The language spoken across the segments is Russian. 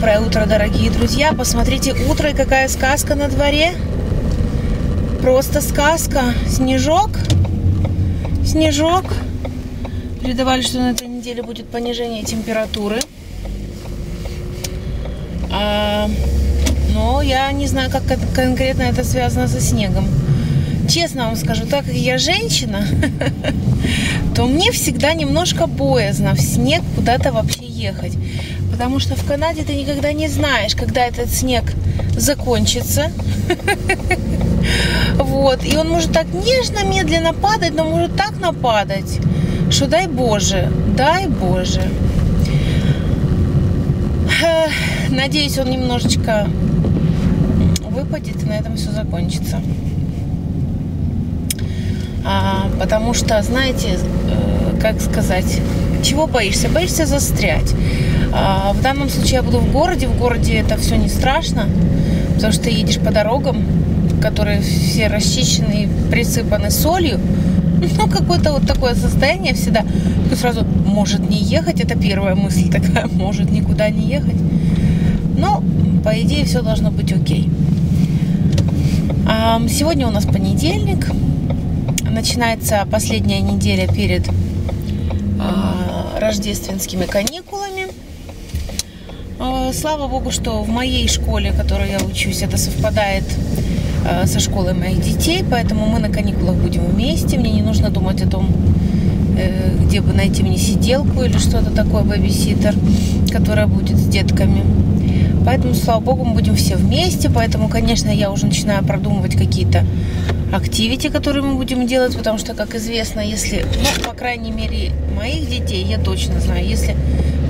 Доброе утро, дорогие друзья! Посмотрите, утро и какая сказка на дворе. Просто сказка. Снежок. Снежок. Передавали, что на этой неделе будет понижение температуры. А, но я не знаю, как конкретно это связано со снегом. Честно вам скажу, так как я женщина, то мне всегда немножко боязно в снег куда-то вообще ехать. Потому что в Канаде ты никогда не знаешь, когда этот снег закончится. Вот. И он может так нежно, медленно падать, но может так нападать, что дай Боже, дай Боже. Надеюсь, он немножечко выпадет, и на этом все закончится. А, потому что, знаете, э, как сказать, чего боишься? Боишься застрять. А, в данном случае я буду в городе. В городе это все не страшно, потому что ты едешь по дорогам, которые все расчищены и присыпаны солью. Ну, какое-то вот такое состояние всегда. Ты сразу, может не ехать, это первая мысль такая, может никуда не ехать. Но, по идее, все должно быть окей. Сегодня у нас понедельник. Начинается последняя неделя перед а, рождественскими каникулами. А, слава богу, что в моей школе, в которой я учусь, это совпадает а, со школой моих детей, поэтому мы на каникулах будем вместе. Мне не нужно думать о том, э, где бы найти мне сиделку или что-то такое, бэбиситер, которая будет с детками. Поэтому, слава богу, мы будем все вместе. Поэтому, конечно, я уже начинаю продумывать какие-то активити, которые мы будем делать, потому что, как известно, если, ну, по крайней мере, моих детей, я точно знаю, если,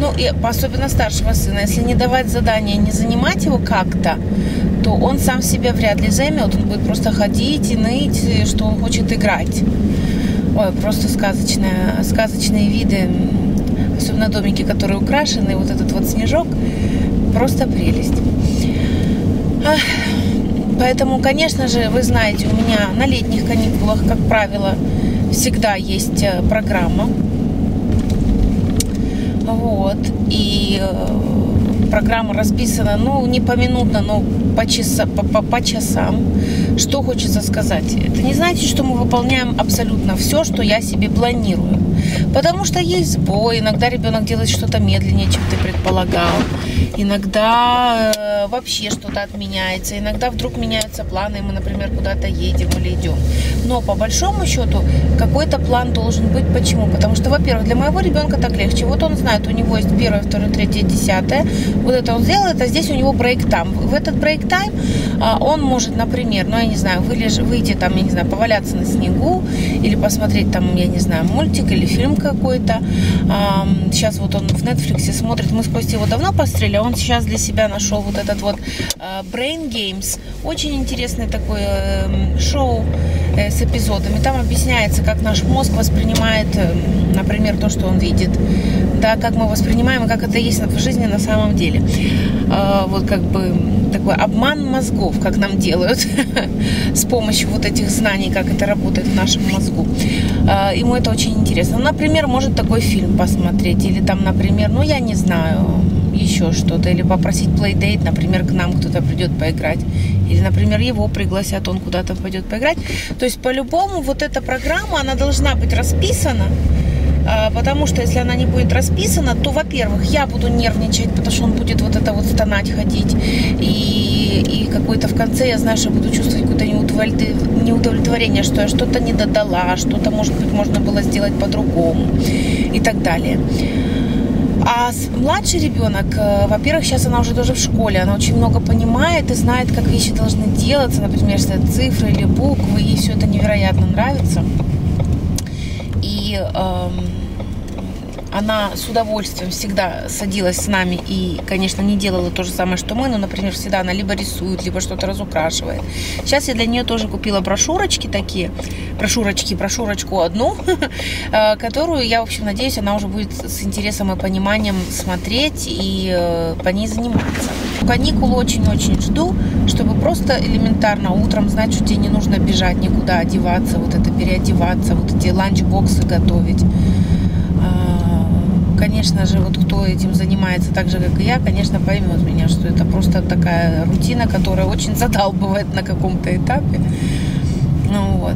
ну, и особенно старшего сына, если не давать задания, не занимать его как-то, то он сам себя вряд ли займет, он будет просто ходить и ныть, что он хочет играть. Ой, просто сказочные, сказочные виды, особенно домики, которые украшены, вот этот вот снежок, просто прелесть. Поэтому, конечно же, вы знаете, у меня на летних каникулах, как правило, всегда есть э, программа. Вот. И э, программа расписана, ну, не поминутно, но по, часа, по, по, по часам. Что хочется сказать? Это не значит, что мы выполняем абсолютно все, что я себе планирую. Потому что есть сбой, иногда ребенок делает что-то медленнее, чем ты предполагал. Иногда э, вообще что-то отменяется, иногда вдруг меняются планы, и мы, например, куда-то едем или идем. Но по большому счету какой-то план должен быть. Почему? Потому что, во-первых, для моего ребенка так легче. Вот он знает, у него есть первое, второе, третье, десятое. Вот это он сделал, это здесь у него break time. В этот break time а, он может, например, ну, я не знаю, вылеж, выйти там, я не знаю, поваляться на снегу или посмотреть там, я не знаю, мультик или фильм какой-то. Сейчас вот он в Netflix смотрит. Мы с Костей его давно пострели, он сейчас для себя нашел вот этот вот э, Brain Games. Очень интересный такой э, шоу э, с эпизодами. Там объясняется, как наш мозг воспринимает, например, то, что он видит. Да, как мы воспринимаем, и как это есть в жизни на самом деле. Вот как бы такой обман мозгов, как нам делают с помощью вот этих знаний, как это работает в нашем мозгу. Ему это очень интересно. Например, может такой фильм посмотреть, или там, например, ну я не знаю, еще что-то, или попросить плейдейт, например, к нам кто-то придет поиграть, или, например, его пригласят, он куда-то пойдет поиграть. То есть, по-любому, вот эта программа, она должна быть расписана, а, потому что если она не будет расписана, то, во-первых, я буду нервничать, потому что он будет вот это вот стонать, ходить, и, и какой-то в конце я знаю, что буду чувствовать какое-то неудовлетворение, что я что-то не додала, что-то, может быть, можно было сделать по-другому и так далее. А младший ребенок, э, во-первых, сейчас она уже тоже в школе, она очень много понимает и знает, как вещи должны делаться, например, если это цифры или буквы, ей все это невероятно нравится. И эм, она с удовольствием всегда садилась с нами и, конечно, не делала то же самое, что мы, но, например, всегда она либо рисует, либо что-то разукрашивает. Сейчас я для нее тоже купила брошюрочки такие, брошюрочки, брошюрочку одну, э, которую я, в общем, надеюсь, она уже будет с интересом и пониманием смотреть и э, по ней заниматься. Каникулы очень-очень жду, чтобы просто элементарно утром знать, что тебе не нужно бежать никуда, одеваться, вот это переодеваться, вот эти ланчбоксы готовить конечно же, вот кто этим занимается так же, как и я, конечно, поймет меня, что это просто такая рутина, которая очень задалбывает на каком-то этапе. Ну вот.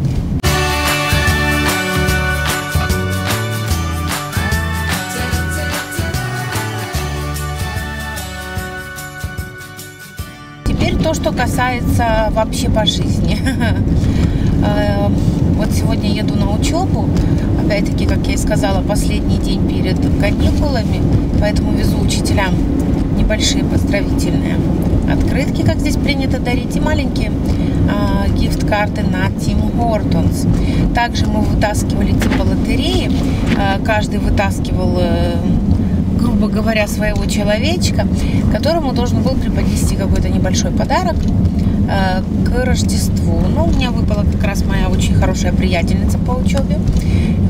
Теперь то, что касается вообще по жизни. Вот сегодня еду на учебу. Опять-таки, как я и сказала, последний день перед каникулами. Поэтому везу учителям небольшие поздравительные открытки, как здесь принято дарить, и маленькие э, гифт-карты на Тим Хортонс. Также мы вытаскивали типа лотереи. Э, каждый вытаскивал э, грубо говоря, своего человечка, которому должен был преподнести какой-то небольшой подарок к Рождеству. Ну, у меня выпала как раз моя очень хорошая приятельница по учебе,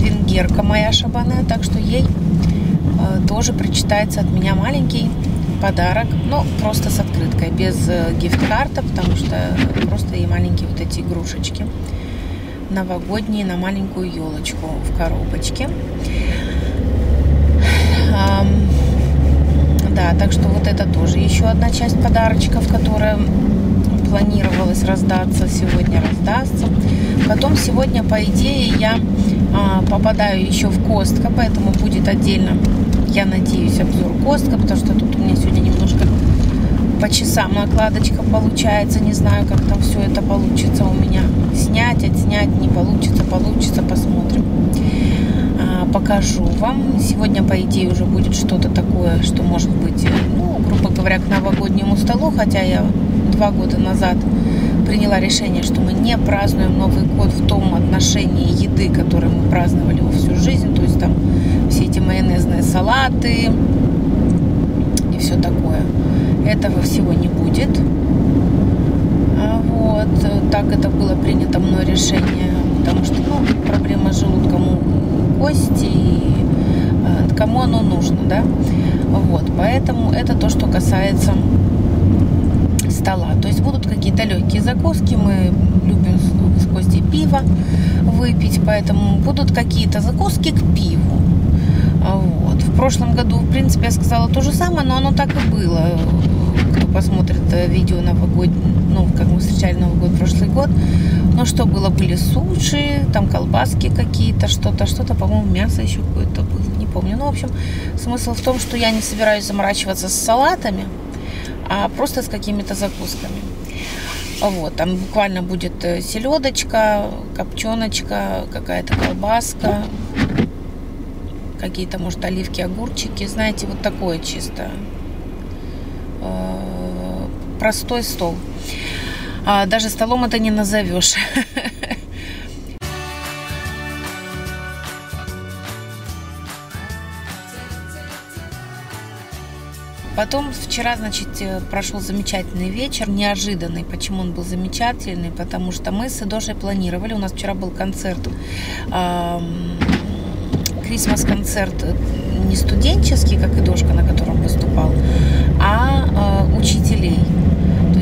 венгерка моя шабаная, так что ей э, тоже причитается от меня маленький подарок, но просто с открыткой, без э, гифт-карта, потому что просто ей маленькие вот эти игрушечки новогодние на маленькую елочку в коробочке. Да, так что вот это тоже еще одна часть подарочков, которая планировалось раздаться, сегодня раздастся. Потом сегодня, по идее, я а, попадаю еще в Костка, поэтому будет отдельно, я надеюсь, обзор Костка, потому что тут у меня сегодня немножко по часам накладочка получается. Не знаю, как там все это получится у меня. Снять, отснять, не получится, получится, посмотрим покажу вам. Сегодня, по идее, уже будет что-то такое, что может быть, ну, грубо говоря, к новогоднему столу, хотя я два года назад приняла решение, что мы не празднуем Новый год в том отношении еды, который мы праздновали его всю жизнь, то есть там все эти майонезные салаты и все такое. Этого всего не будет. А вот, так это было принято мной решение, потому что, ну, проблема с желудком кости, и э, кому оно нужно, да. Вот, поэтому это то, что касается стола. То есть будут какие-то легкие закуски, мы любим с Костей пиво выпить, поэтому будут какие-то закуски к пиву. Вот. В прошлом году, в принципе, я сказала то же самое, но оно так и было. Кто посмотрит э, видео новогоднее, ну, как мы встречали Новый год прошлый год, ну что было, были суши, там колбаски какие-то, что-то, что-то, по-моему, мясо еще какое-то было, не помню. Ну, в общем, смысл в том, что я не собираюсь заморачиваться с салатами, а просто с какими-то закусками. Вот, там буквально будет э, селедочка, копченочка, какая-то колбаска, какие-то, может, оливки, огурчики. Знаете, вот такое чисто. Э, простой стол а даже столом это не назовешь. Потом вчера, значит, э, прошел замечательный вечер, неожиданный. Почему он был замечательный? Потому что мы с Эдошей планировали, у нас вчера был концерт, крисмас-концерт э, не студенческий, как Эдошка, на котором выступал, а э, учителей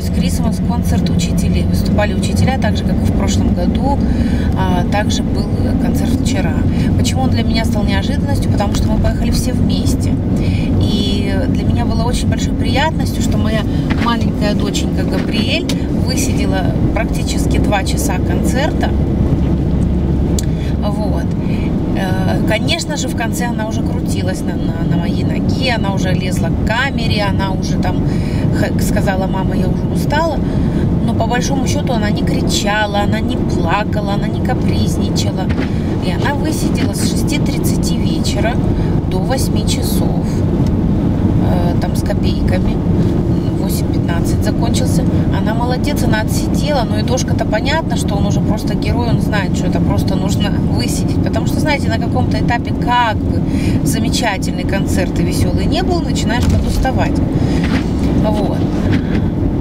есть Крисмас концерт учителей. Выступали учителя, так же, как и в прошлом году. А, также был концерт вчера. Почему он для меня стал неожиданностью? Потому что мы поехали все вместе. И для меня было очень большой приятностью, что моя маленькая доченька Габриэль высидела практически два часа концерта. Вот. Э, конечно же, в конце она уже крутилась на, на, на моей ноге, она уже лезла к камере, она уже там сказала, мама, я уже устала. Но по большому счету она не кричала, она не плакала, она не капризничала. И она высидела с 6.30 вечера до 8 часов, э, там с копейками. 8.15 закончился. Она молодец, она отсидела, но и Дошка-то понятно, что он уже просто герой, он знает, что это просто нужно высидеть. Потому что, знаете, на каком-то этапе как бы замечательный концерт и веселый не был, начинаешь подуставать. Вот.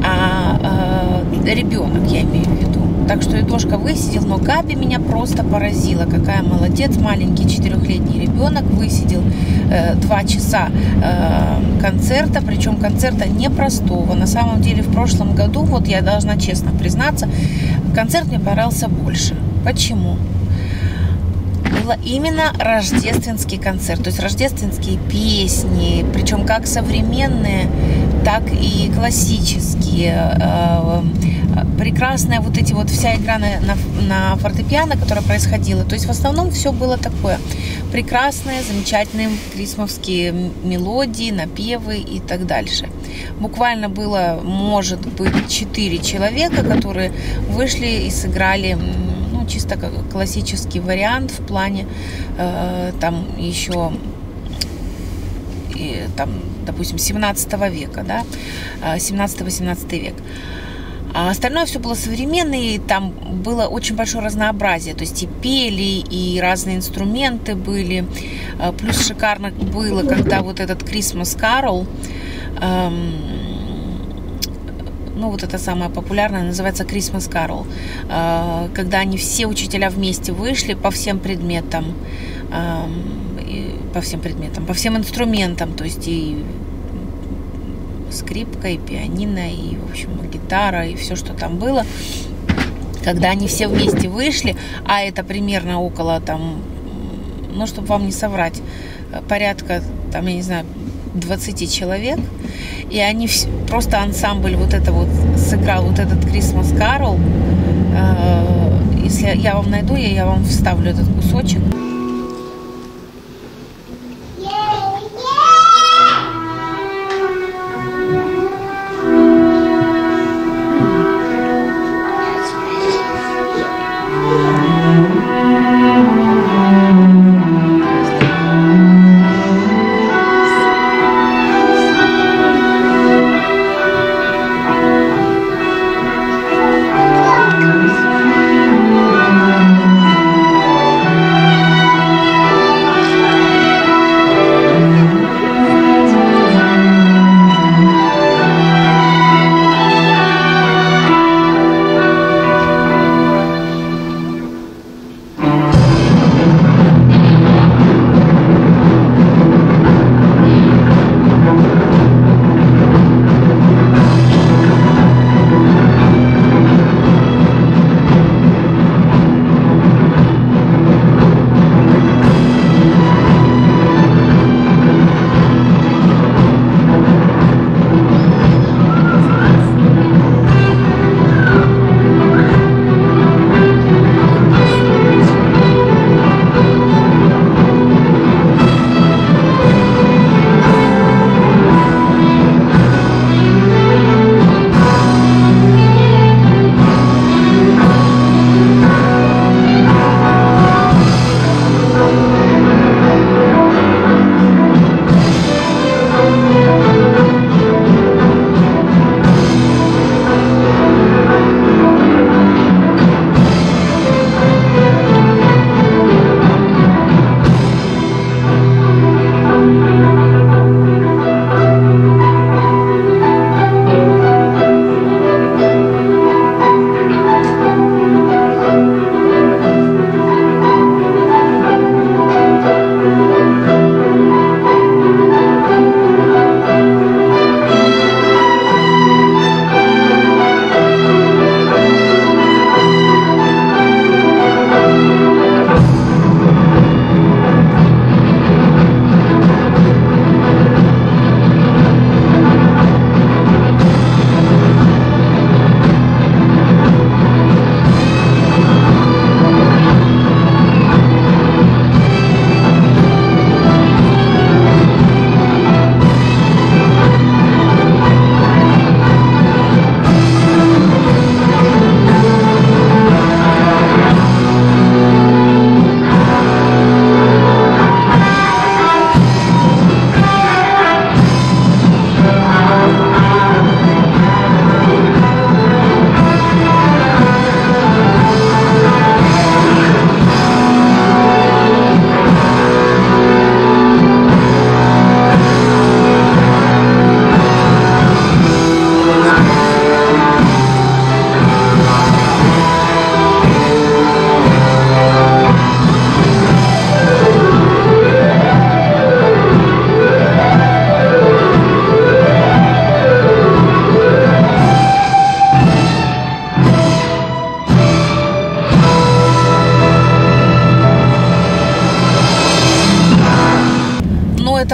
А, а ребенок, я имею в виду. Так что Эдошка высидел, но Габи меня просто поразила. Какая молодец, маленький четырехлетний ребенок высидел э, два часа э, концерта, причем концерта непростого. На самом деле в прошлом году, вот я должна честно признаться, концерт мне понравился больше. Почему? было именно рождественский концерт, то есть рождественские песни, причем как современные, так и классические. Э, прекрасная вот эти вот вся игра на, на, фортепиано, которая происходила. То есть в основном все было такое. Прекрасные, замечательные крисмовские мелодии, напевы и так дальше. Буквально было, может быть, четыре человека, которые вышли и сыграли ну, чисто классический вариант в плане э, там еще и, там, допустим, 17 века, да, 17-18 э, век. А остальное все было современное, и там было очень большое разнообразие. То есть и пели, и разные инструменты были. Э, плюс шикарно было, когда вот этот Christmas Carol, эм, ну вот это самое популярное, называется Christmas Carol, э, когда они все учителя вместе вышли по всем предметам, эм, по всем предметам, по всем инструментам, то есть и скрипка, и пианино, и, в общем, гитара, и все, что там было. Когда они все вместе вышли, а это примерно около там, ну, чтобы вам не соврать, порядка, там, я не знаю, 20 человек, и они все, просто ансамбль вот это вот сыграл вот этот Christmas Carol. Э, если я вам найду, я, я вам вставлю этот кусочек.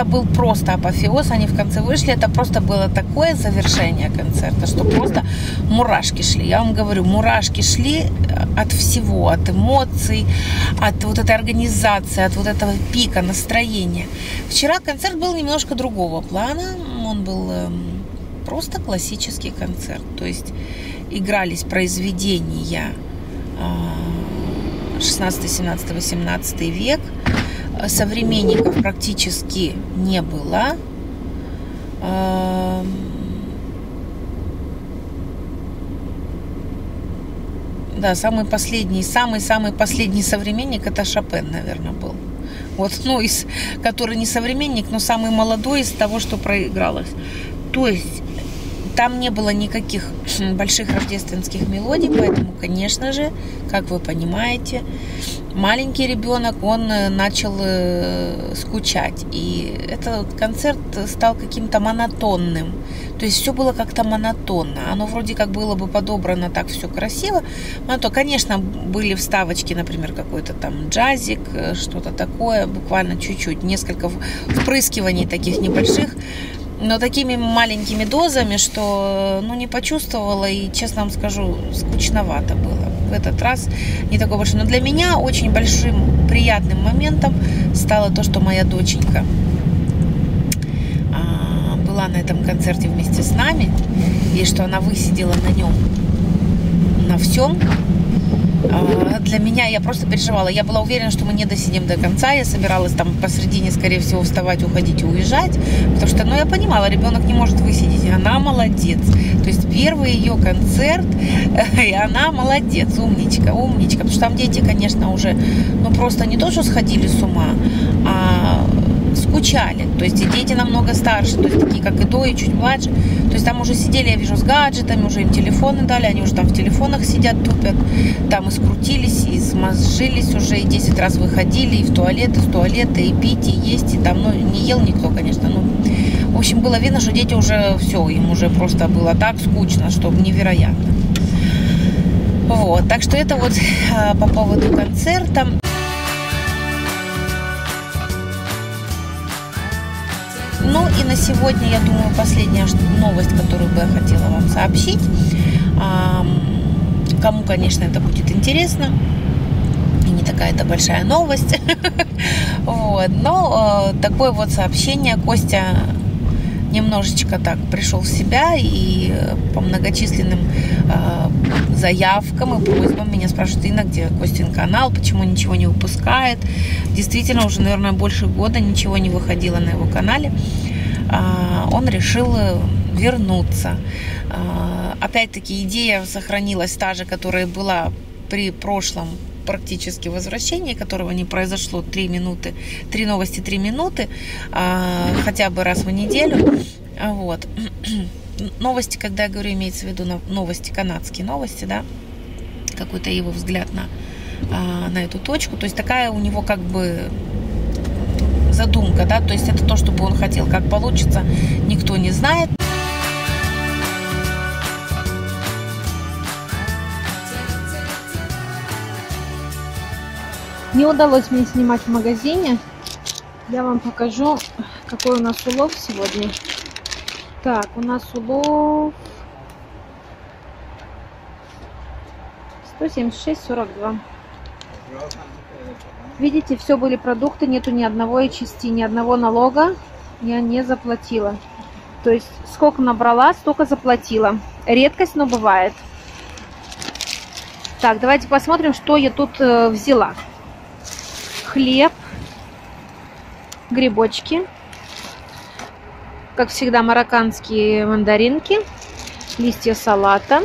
Апофеоз, они в конце вышли, это просто было такое завершение концерта, что просто мурашки шли. Я вам говорю, мурашки шли от всего, от эмоций, от вот этой организации, от вот этого пика настроения. Вчера концерт был немножко другого плана, он был эм, просто классический концерт, то есть игрались произведения 16, 17, 18 век, современников практически не было. Эм, да, самый последний, самый-самый последний современник это Шопен, наверное, был. Вот, ну, из, который не современник, но самый молодой из того, что проигралось. То есть там не было никаких больших рождественских мелодий, поэтому, конечно же, как вы понимаете, маленький ребенок, он э, начал э, скучать. И этот концерт стал каким-то монотонным. То есть все было как-то монотонно. Оно вроде как было бы подобрано так все красиво. Но то, конечно, были вставочки, например, какой-то там джазик, э, что-то такое, буквально чуть-чуть, несколько впрыскиваний таких небольших но такими маленькими дозами, что ну, не почувствовала и, честно вам скажу, скучновато было. В этот раз не такой большой. Но для меня очень большим приятным моментом стало то, что моя доченька а, была на этом концерте вместе с нами, и что она высидела на нем на всем, для меня я просто переживала. Я была уверена, что мы не досидим до конца. Я собиралась там посредине, скорее всего, вставать, уходить и уезжать. Потому что, ну, я понимала, ребенок не может высидеть. Она молодец. То есть первый ее концерт, и она молодец, умничка, умничка. Потому что там дети, конечно, уже, ну, просто не то, что сходили с ума, а скучали. То есть и дети намного старше, то есть такие, как и до, и чуть младше. То есть там уже сидели, я вижу, с гаджетами, уже им телефоны дали, они уже там в телефонах сидят, тупят. Там и скрутились, и смазжились уже, и 10 раз выходили, и в туалет, и в туалеты, и пить, и есть, и там, ну, не ел никто, конечно, ну, в общем, было видно, что дети уже все, им уже просто было так скучно, что невероятно. Вот, так что это вот а, по поводу концерта. Ну и на сегодня, я думаю, последняя новость, которую бы я хотела вам сообщить. Кому, конечно, это будет интересно. И не такая-то большая новость. Вот. Но э, такое вот сообщение. Костя немножечко так пришел в себя и по многочисленным э, заявкам и просьбам меня спрашивают, Инна, где Костин канал, почему ничего не выпускает. Действительно, уже, наверное, больше года ничего не выходило на его канале. Э, он решил вернуться. Э, опять-таки, идея сохранилась та же, которая была при прошлом практически возвращение, которого не произошло 3 минуты, 3 новости, 3 минуты, а, хотя бы раз в неделю. Вот. Новости, когда я говорю, имеется в виду новости, канадские новости, да, какой-то его взгляд на, а, на эту точку. То есть такая у него как бы задумка, да, то есть это то, что бы он хотел. Как получится, никто не знает. Не удалось мне снимать в магазине. Я вам покажу, какой у нас улов сегодня. Так, у нас улов 176,42. Видите, все были продукты, нету ни одного части, ни одного налога я не заплатила. То есть сколько набрала, столько заплатила. Редкость, но бывает. Так, давайте посмотрим, что я тут э, взяла хлеб, грибочки, как всегда марокканские мандаринки, листья салата.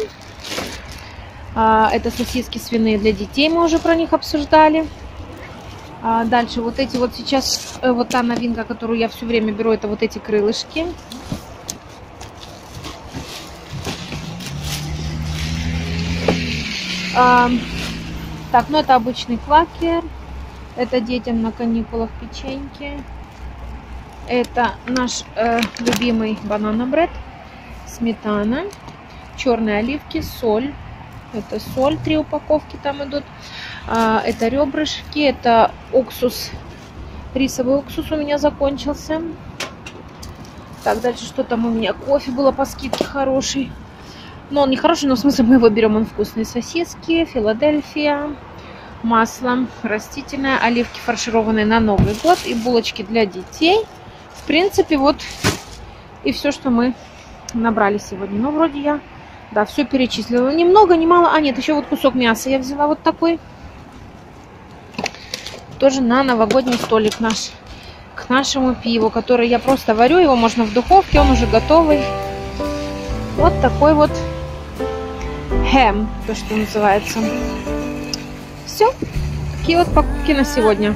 А, это сосиски свиные для детей, мы уже про них обсуждали. А, дальше вот эти вот сейчас, э, вот та новинка, которую я все время беру, это вот эти крылышки. А, так, ну это обычный квакер. Это детям на каникулах печеньки. Это наш э, любимый банана бред. Сметана. Черные оливки, соль. Это соль, три упаковки там идут. А, это ребрышки, это уксус. Рисовый уксус у меня закончился. Так, дальше что там у меня? Кофе было по скидке хороший. Но он не хороший, но в смысле мы его берем. Он вкусный. Сосиски, Филадельфия, масло растительное, оливки фаршированные на Новый год и булочки для детей. В принципе, вот и все, что мы набрали сегодня. Ну, вроде я, да, все перечислила. Немного, не мало. А, нет, еще вот кусок мяса я взяла вот такой. Тоже на новогодний столик наш. К нашему пиву, который я просто варю. Его можно в духовке, он уже готовый. Вот такой вот хэм, то, что называется. Все. Такие вот покупки на сегодня.